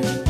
you